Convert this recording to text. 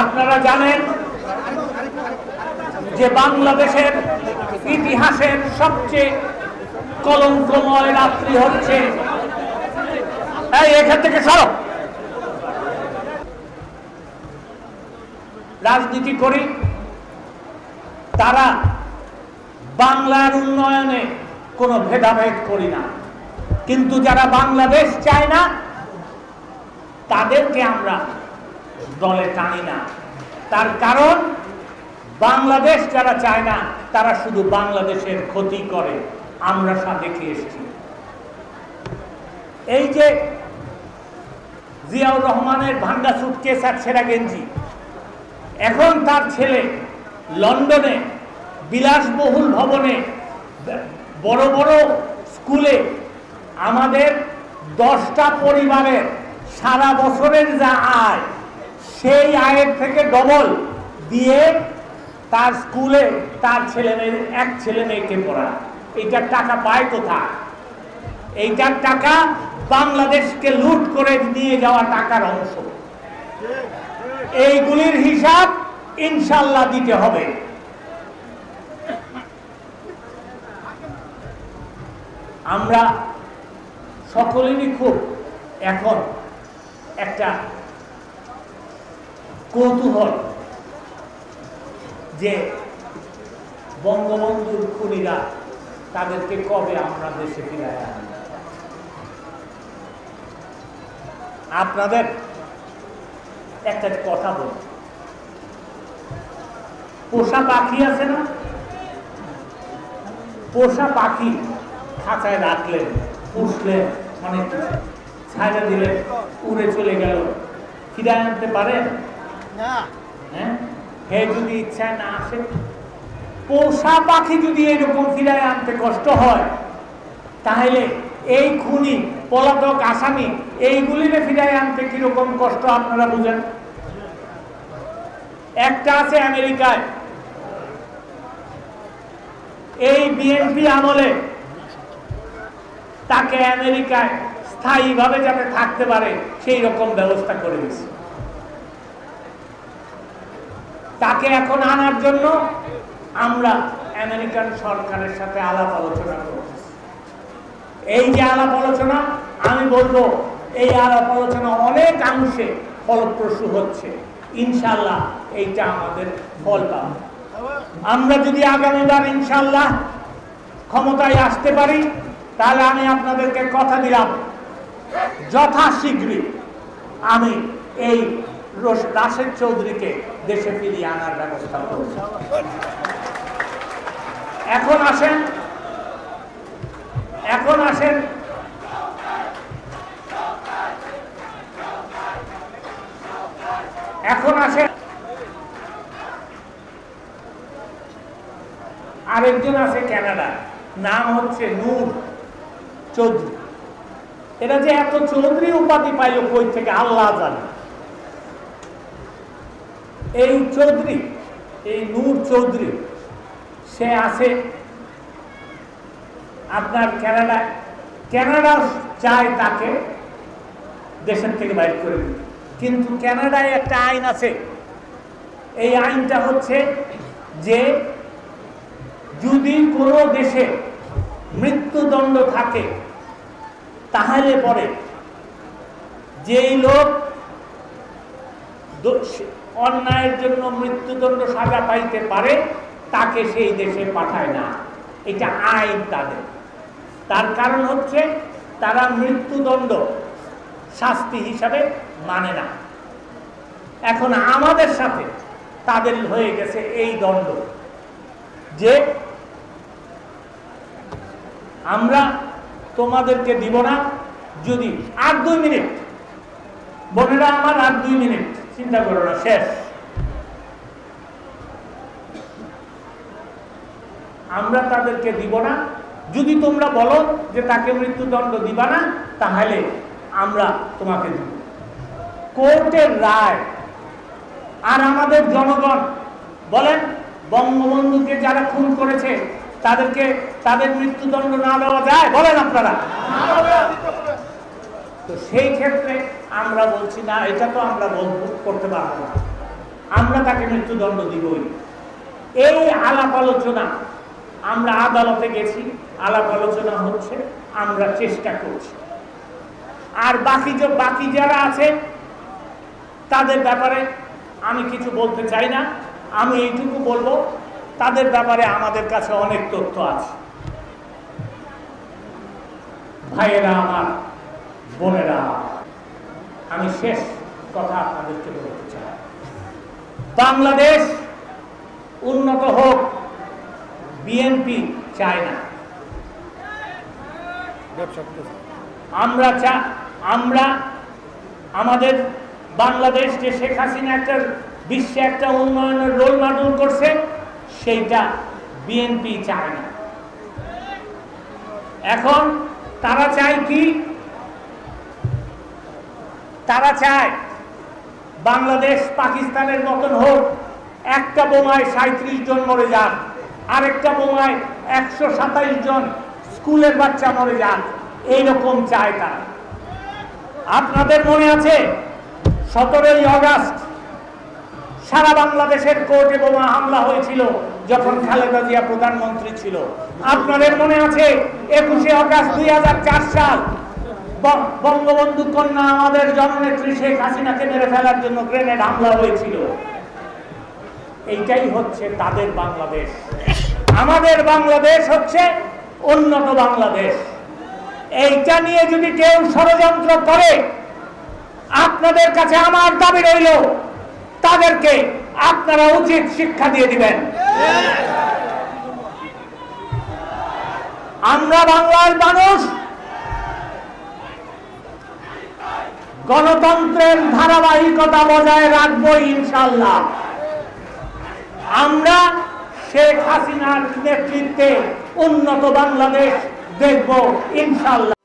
আপনারা জানেন যে বাংলাদেশের ইতিহাসের সবচেয়ে কলঙ্কময় রাত্রি হচ্ছে এখান থেকে সরব রাজনীতি করি, তারা বাংলার উন্নয়নে কোনো ভেদাভেদ করি না। কিন্তু যারা বাংলাদেশ চায় না, তাদেরকে আমরা দলে টানি না। তার কারণ, বাংলাদেশ যারা চায় না, তারা শুধু বাংলাদেশের ক্ষতি করে। আমরা সা দেখে এসেছি। এই যে জিয়াউর রহমানের ভাঙ্গা সুটকেস আর ছেঁড়া গেঞ্জি, এখন তার ছেলে লন্ডনে বিলাসবহুল ভবনে বড় বড় স্কুলে আমাদের দশটা পরিবারের সারা বছরের যা আয় সেই আয়ের থেকে ডবল দিয়ে তার স্কুলে তার ছেলে মেয়ে, এক ছেলে মেয়েকে পড়া। এইটার টাকা পায় কোথায়? এইটার টাকা বাংলাদেশকে লুট করে নিয়ে যাওয়া টাকার অংশ। এইগুলির হিসাব ইনশাল্লাহ দিতে হবে। আমরা সকলেরই খুব এখন একটা কৌতূহল যে বঙ্গবন্ধুর খুনিরা তাদেরকে কবে আমরা দেশে ফিরায় আনব? আপনাদের একটা কথা বল। পোষা পাখি আছে না? পোষা পাখি খাঁচায় রাখলেন, পুষলেন মানে ছাইড়া দিলেন উড়ে চলে গেল। ফিরায় আনতে পারেন? হ্যাঁ? হে যদি ইচ্ছায় না আসে, পোষা পাখি যদি এরকম ফিরায় আনতে কষ্ট হয়, তাহলে এই খুনি, পলাতক আসামি এইগুলিরে ফিরায় আনতে কীরকম কষ্ট আপনারা বুঝেন? একটা আছে আমেরিকায়। এই বিএনপি আমলে তাকে আমেরিকায় স্থায়ীভাবে যাতে থাকতে পারে, সেই রকম ব্যবস্থা করে দিচ্ছে তাকে এখন আনার জন্য আমরা আমেরিকান সরকারের সাথে আলাপ আলোচনা করতেছি এই যে আলাপ আলোচনা, আমি বলব, এই আলাপ আলোচনা অনেক অংশে ফলপ্রসূ হচ্ছে। ইনশাল্লাহ এইটা আমাদের ফল পাবে। আমরা যদি আগামীবার ইনশাল্লাহ ক্ষমতায় আসতে পারি, তাহলে আমি আপনাদেরকে কথা দিলাম, যথাশীঘ্রই আমি এই রাশেদ চৌধুরীকে দেশে ফিরিয়ে আনার ব্যবস্থা করব এখন আসেন এখন আসেন এখন আসেন আরেকজন আছে ক্যানাডা, নাম হচ্ছে নূর চৌধুরী। এরা যে এত চৌধুরী উপাধি পাইল কই থেকে, আল্লাহ জানে। এই চৌধুরী, এই নূর চৌধুরী, সে আছে আপনার ক্যানাডায় ক্যানাডা চায় তাকে দেশের থেকে বাইর করে কিন্তু ক্যানাডায় একটা আইন আছে। এই আইনটা হচ্ছে যে যদি কোনো দেশে মৃত্যুদণ্ড থাকে, তাহলে পরে যেই লোক অন্যায়ের জন্য মৃত্যুদণ্ড সাজা পাইতে পারে, তাকে সেই দেশে পাঠায় না। এটা আইন তাদের। তার কারণ হচ্ছে, তারা মৃত্যুদণ্ড শাস্তি হিসাবে মানে না। এখন আমাদের সাথে তাদের হয়ে গেছে এই দণ্ড, যে আমরা তোমাদেরকে দিব না। যদি আর দুই মিনিট, বোনেরা আমার আর দুই মিনিট। চিন্তা করো না, শেষ। আমরা তাদেরকে দিব না। যদি তোমরা বলো যে তাকে মৃত্যুদণ্ড দিবা না, তাহলে আমরা তোমাকে দিব। কোর্টের রায় আর আমাদের জনগণ, বলেন, বঙ্গবন্ধুকে যারা খুন করেছে, তাদেরকে তাদের মৃত্যুদণ্ড না দেওয়া যায়? বলেন আপনারা। তো সেই ক্ষেত্রে আমরা বলছি, না, এটা তো আমরা করতে পারব না। আমরা তাকে মৃত্যুদণ্ড দিবই। এই আলাপ আলোচনা, আমরা আদালতে গেছি, আলাপ আলোচনা হচ্ছে, আমরা চেষ্টা করছি। আর বাকি যে, বাকি যারা আছে, তাদের ব্যাপারে আমি কিছু বলতে চাই না। আমি এইটুকু বলব, তাদের ব্যাপারে আমাদের কাছে অনেক তথ্য আছে। ভাইয়েরা আমার বোনেরা, আমি শেষ কথা আপনাদেরকে বলতে চাই। বাংলাদেশ উন্নত হোক বিএনপি চায় না। আমরা চা, আমরা, আমাদের বাংলাদেশ যে শেখ হাসিনা একটা, বিশ্বে একটা উন্নয়নের রোল মডেল করছে, সেইটা বিএনপি চায় না। এখন তারা চায় কি? তারা চায় বাংলাদেশ পাকিস্তানের মতন হোক, একটা বোমায় সাঁত্রিশ জন মরে যান আরেকটা বোমায় একশো সাতাইশ জন স্কুলের বাচ্চা মরে যান এইরকম চায় তারা। আপনাদের মনে আছে, সতেরোই অগাস্ট সারা বাংলাদেশের কোর্টে বোমা হামলা হয়েছিল যখন খালেদা জিয়া প্রধানমন্ত্রী ছিল। আপনাদের মনে আছে, একুশে অগাস্ট দুই হাজার চার সাল বঙ্গবন্ধু কন্যা আমাদের জননেত্রী শেখ হাসিনাকে মেরে ফেলার জন্য গ্রেনেড হামলা হয়েছিল। এইটাই হচ্ছে তাদের বাংলাদেশ। আমাদের বাংলাদেশ হচ্ছে উন্নত বাংলাদেশ। এইটা নিয়ে যদি কেউ ষড়যন্ত্র করে, আপনাদের কাছে আমার দাবি রইল, তাদেরকে আপনারা উচিত শিক্ষা দিয়ে দিবেন। আমরা বাংলার মানুষ গণতন্ত্রের ধারাবাহিকতা বজায় রাখব ইনশাল্লাহ আমরা শেখ হাসিনার নেতৃত্বে উন্নত বাংলাদেশ দেখব ইনশাল্লাহ